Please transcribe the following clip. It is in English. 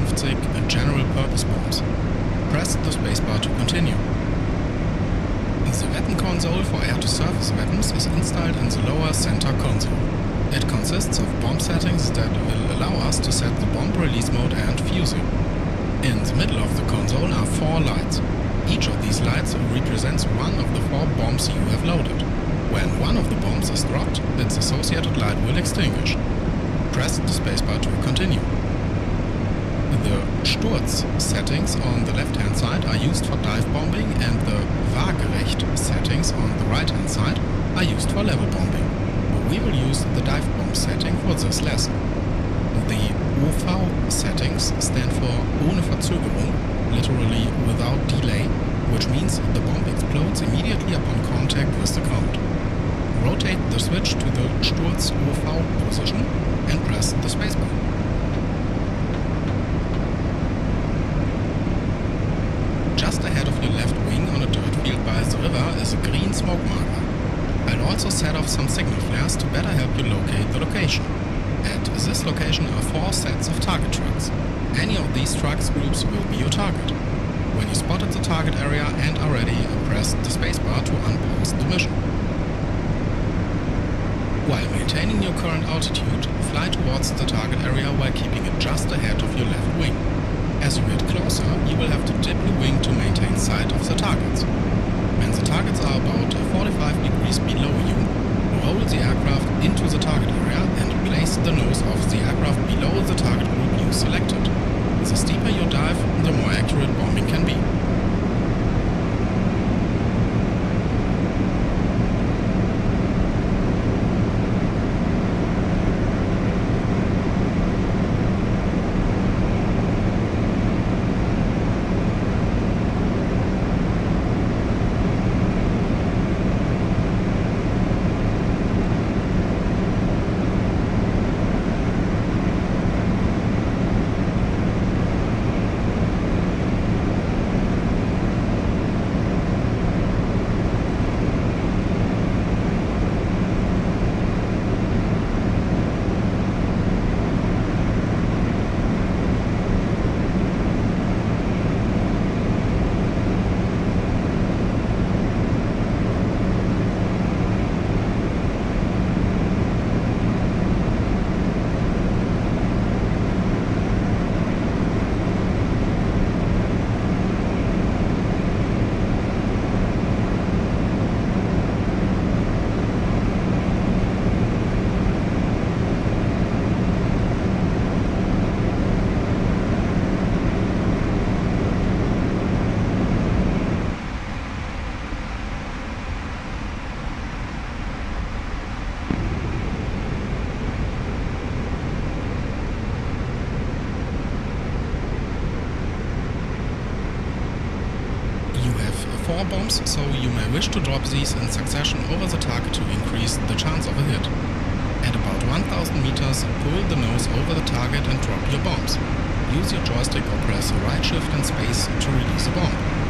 basic general purpose bombs. Press the spacebar to continue. The weapon console for air-to-surface weapons is installed in the lower center console. It consists of bomb settings that will allow us to set the bomb release mode and fusing. In the middle of the console are four lights. Each of these lights represents one of the four bombs you have loaded. When one of the bombs is dropped, its associated light will extinguish. Press the spacebar to continue. Sturz settings on the left-hand side are used for dive bombing and the Waagerecht settings on the right-hand side are used for level bombing. We will use the dive bomb setting for this lesson. The OV settings stand for ohne Verzögerung, literally without delay, which means the bomb explodes immediately upon contact with the ground. Rotate the switch to the Sturz OV position and press the spacebar. Just ahead of your left wing on a dirt field by the river is a green smoke marker. I'll also set off some signal flares to better help you locate the location. At this location are four sets of target trucks. Any of these trucks groups will be your target. When you spotted the target area and are ready, press the spacebar to unpause the mission. While maintaining your current altitude, fly towards the target area while keeping it just ahead of your left wing. As you get closer, you will have to dip your wing to maintain sight of the targets. When the targets are about 45 degrees below you, roll the aircraft into the target area and place the nose of the aircraft below the target group you selected. The steeper your dive, the more accurate bombing can be. Four bombs, so you may wish to drop these in succession over the target to increase the chance of a hit. At about 1000 meters, pull the nose over the target and drop your bombs. Use your joystick or press right shift and space to release a bomb.